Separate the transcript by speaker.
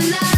Speaker 1: tonight